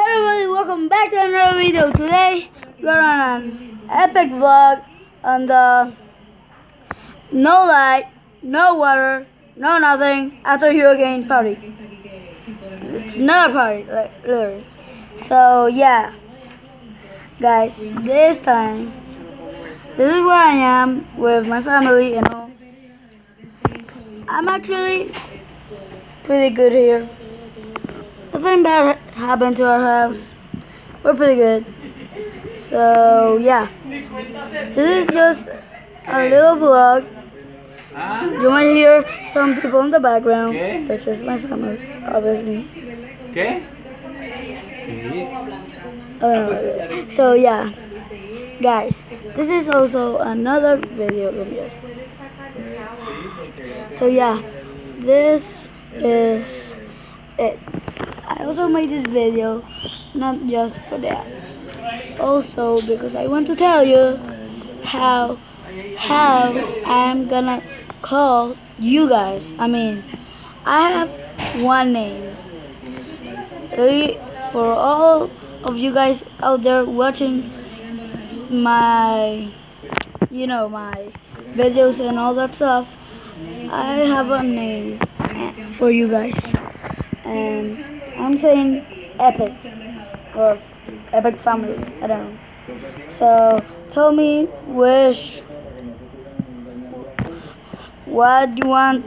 Hello everybody, welcome back to another video. Today we're on an epic vlog on the no light, no water, no nothing after hurricane party. It's another party, like literally. So yeah, guys, this time this is where I am with my family and all. I'm actually pretty good here. Nothing bad happened to our house. We're pretty good. So yeah, this is just a little vlog. You might hear some people in the background. Okay. That's just my family, obviously. ¿Qué? Sí. Uh, so yeah, guys, this is also another video of yours. So yeah, this is it. I also made this video not just for that. Also because I want to tell you how how I'm gonna call you guys. I mean, I have one name. For all of you guys out there watching my you know my videos and all that stuff, I have a name for you guys. And I'm saying epics or epic family. I don't know. So tell me which what do you want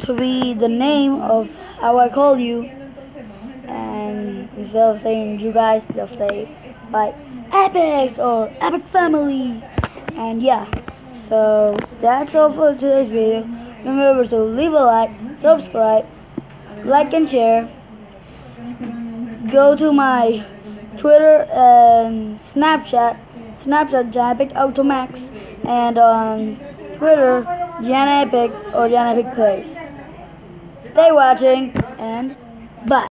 to be the name of how I call you. And instead of saying you guys, they'll say like epics or epic family. And yeah. So that's all for today's video. Remember to leave a like, subscribe, like and share. Go to my Twitter and Snapchat, Snapchat Janapic Automax, and on Twitter Janapic or Janapic Plays. Stay watching and bye.